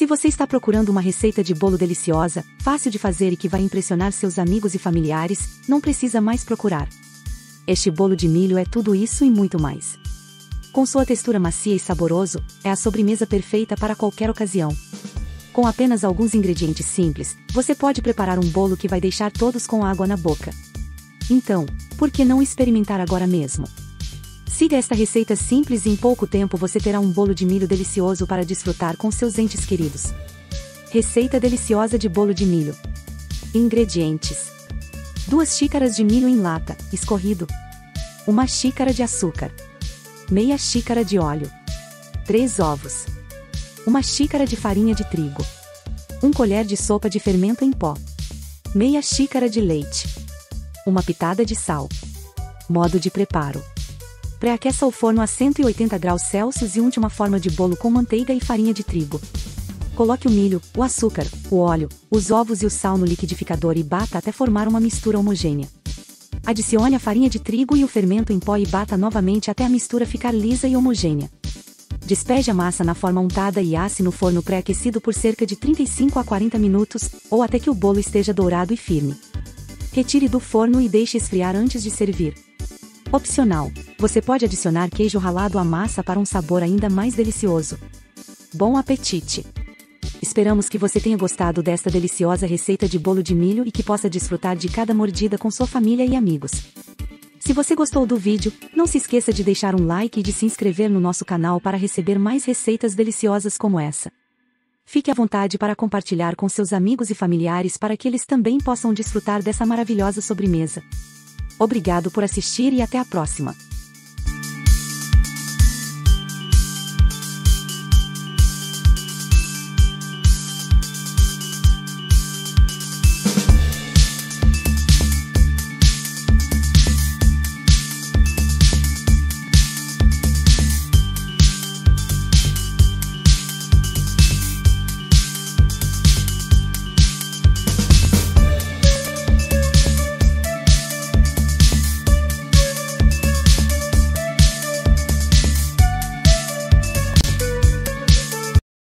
Se você está procurando uma receita de bolo deliciosa, fácil de fazer e que vai impressionar seus amigos e familiares, não precisa mais procurar. Este bolo de milho é tudo isso e muito mais. Com sua textura macia e saboroso, é a sobremesa perfeita para qualquer ocasião. Com apenas alguns ingredientes simples, você pode preparar um bolo que vai deixar todos com água na boca. Então, por que não experimentar agora mesmo? Siga esta receita simples e em pouco tempo você terá um bolo de milho delicioso para desfrutar com seus entes queridos. Receita deliciosa de bolo de milho. Ingredientes: 2 xícaras de milho em lata, escorrido, 1 xícara de açúcar, meia xícara de óleo, 3 ovos, 1 xícara de farinha de trigo, 1 colher de sopa de fermento em pó, meia xícara de leite, uma pitada de sal. Modo de preparo. Pré-aqueça o forno a 180 graus Celsius e unte uma forma de bolo com manteiga e farinha de trigo. Coloque o milho, o açúcar, o óleo, os ovos e o sal no liquidificador e bata até formar uma mistura homogênea. Adicione a farinha de trigo e o fermento em pó e bata novamente até a mistura ficar lisa e homogênea. Despeje a massa na forma untada e asse no forno pré-aquecido por cerca de 35 a 40 minutos, ou até que o bolo esteja dourado e firme. Retire do forno e deixe esfriar antes de servir. Opcional: você pode adicionar queijo ralado à massa para um sabor ainda mais delicioso. Bom apetite! Esperamos que você tenha gostado desta deliciosa receita de bolo de milho e que possa desfrutar de cada mordida com sua família e amigos. Se você gostou do vídeo, não se esqueça de deixar um like e de se inscrever no nosso canal para receber mais receitas deliciosas como essa. Fique à vontade para compartilhar com seus amigos e familiares para que eles também possam desfrutar dessa maravilhosa sobremesa. Obrigado por assistir e até a próxima!